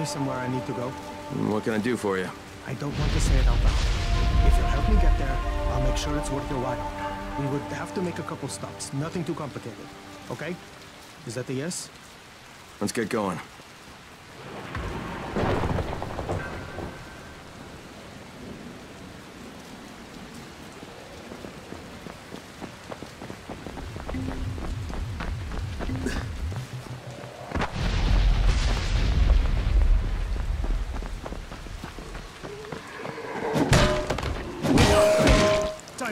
Can you get me somewhere I need to go? What can I do for you? I don't want to say it out loud. If you'll help me get there, I'll make sure it's worth your while. We would have to make a couple stops. Nothing too complicated. Okay? Is that a yes? Let's get going.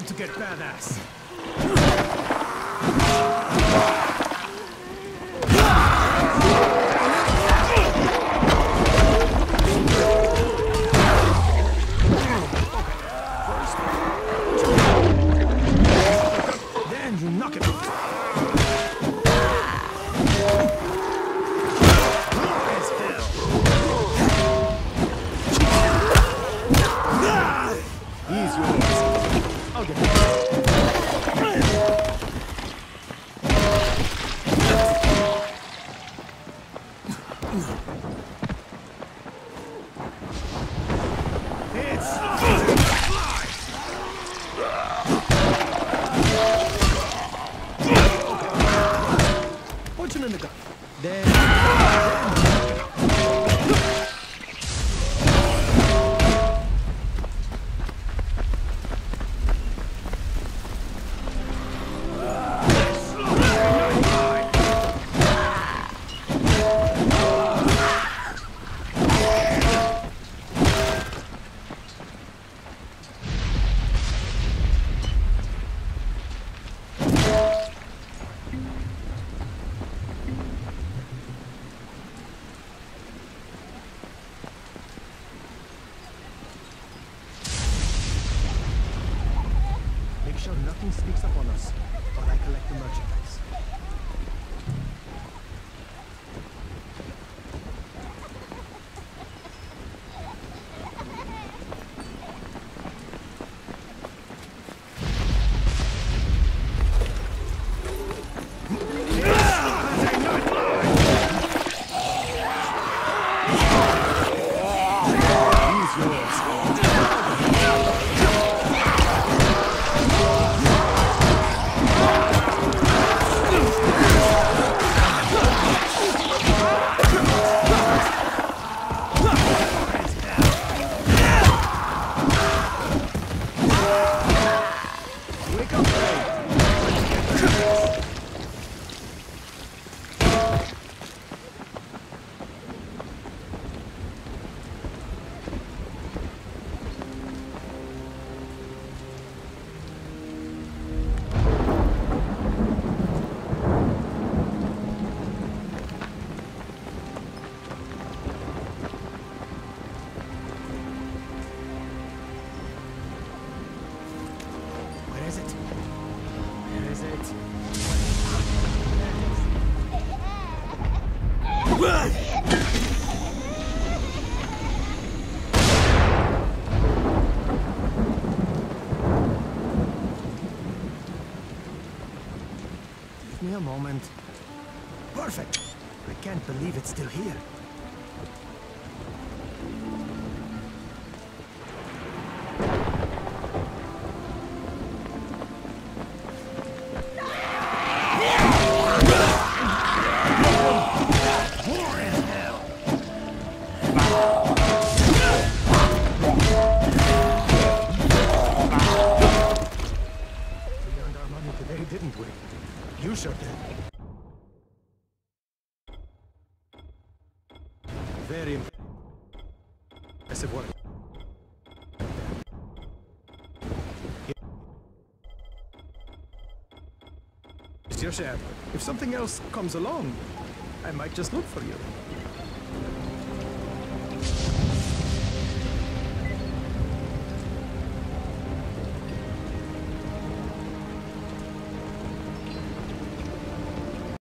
To get badass. 네. Sure nothing sneaks up on us while I collect the merchandise. 让开我的眼在 Where is it? Where is it? Give me a moment. Perfect. I can't believe it's still here. You sure did. Very impressive work. It's your share. If something else comes along, I might just look for you.